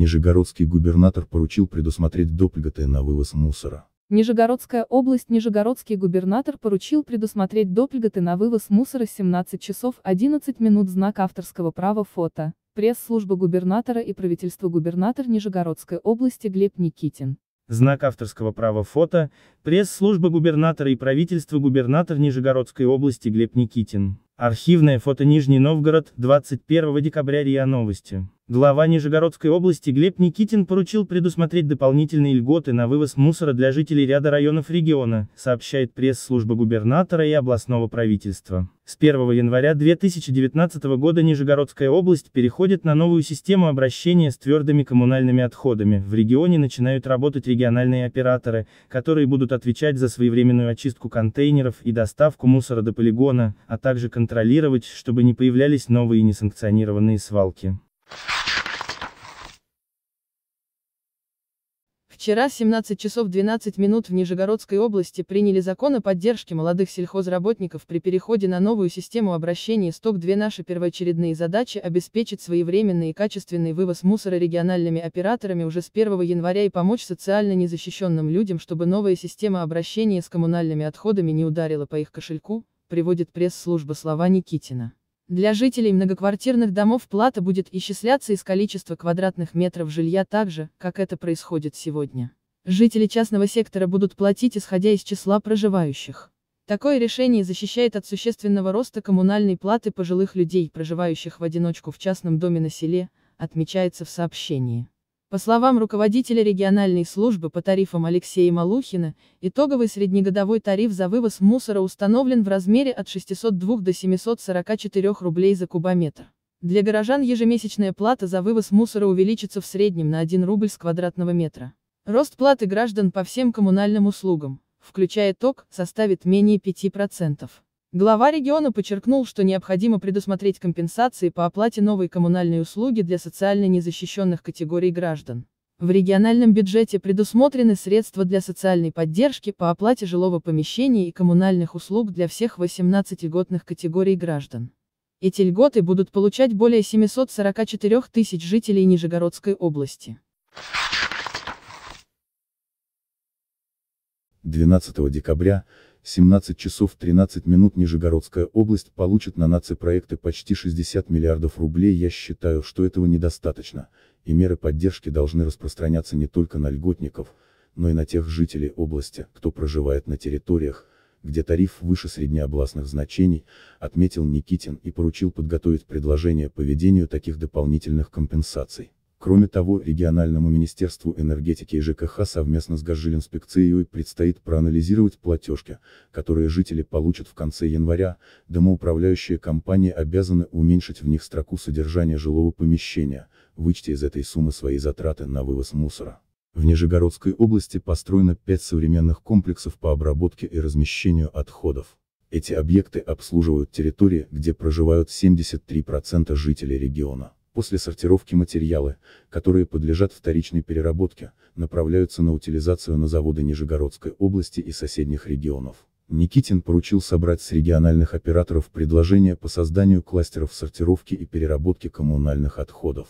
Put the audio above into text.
Нижегородский губернатор поручил предусмотреть доп. ЛьГТ на вывоз мусора. Нижегородская область Нижегородский губернатор поручил предусмотреть доп. ЛьГТ на вывоз мусора 17 часов 11 минут знак авторского права фото. Пресс-служба губернатора и правительство губернатор Нижегородской области Глеб Никитин. Знак авторского права фото, пресс-служба губернатора и правительство губернатор Нижегородской области Глеб Никитин. Архивное фото Нижний Новгород, 21 декабря РИА Новости. Глава Нижегородской области Глеб Никитин поручил предусмотреть дополнительные льготы на вывоз мусора для жителей ряда районов региона, сообщает пресс-служба губернатора и областного правительства. С 1 января 2019 года Нижегородская область переходит на новую систему обращения с твердыми коммунальными отходами. В регионе начинают работать региональные операторы, которые будут отвечать за своевременную очистку контейнеров и доставку мусора до полигона, а также контролировать, чтобы не появлялись новые несанкционированные свалки. Вчера 17 часов 12 минут в Нижегородской области приняли закон о поддержке молодых сельхозработников при переходе на новую систему обращения СТОК-2. Наши первоочередные задачи обеспечить своевременный и качественный вывоз мусора региональными операторами уже с 1 января и помочь социально незащищенным людям, чтобы новая система обращения с коммунальными отходами не ударила по их кошельку, приводит пресс-служба слова Никитина. Для жителей многоквартирных домов плата будет исчисляться из количества квадратных метров жилья так же, как это происходит сегодня. Жители частного сектора будут платить исходя из числа проживающих. Такое решение защищает от существенного роста коммунальной платы пожилых людей, проживающих в одиночку в частном доме на селе, отмечается в сообщении. По словам руководителя региональной службы по тарифам Алексея Малухина, итоговый среднегодовой тариф за вывоз мусора установлен в размере от 602 до 744 рублей за кубометр. Для горожан ежемесячная плата за вывоз мусора увеличится в среднем на 1 рубль с квадратного метра. Рост платы граждан по всем коммунальным услугам, включая ток, составит менее 5%. Глава региона подчеркнул, что необходимо предусмотреть компенсации по оплате новой коммунальной услуги для социально незащищенных категорий граждан. В региональном бюджете предусмотрены средства для социальной поддержки по оплате жилого помещения и коммунальных услуг для всех 18 льготных категорий граждан. Эти льготы будут получать более 744 тысяч жителей Нижегородской области. 12 декабря 17 часов 13 минут Нижегородская область получит на наци-проекты почти 60 миллиардов рублей. Я считаю, что этого недостаточно, и меры поддержки должны распространяться не только на льготников, но и на тех жителей области, кто проживает на территориях, где тариф выше среднеобластных значений, отметил Никитин и поручил подготовить предложение по ведению таких дополнительных компенсаций. Кроме того, региональному Министерству энергетики и ЖКХ совместно с Газжилинспекцией предстоит проанализировать платежки, которые жители получат в конце января, домоуправляющие компании обязаны уменьшить в них строку содержания жилого помещения, вычтя из этой суммы свои затраты на вывоз мусора. В Нижегородской области построено 5 современных комплексов по обработке и размещению отходов. Эти объекты обслуживают территории, где проживают 73% жителей региона. После сортировки материалы, которые подлежат вторичной переработке, направляются на утилизацию на заводы Нижегородской области и соседних регионов. Никитин поручил собрать с региональных операторов предложения по созданию кластеров сортировки и переработки коммунальных отходов.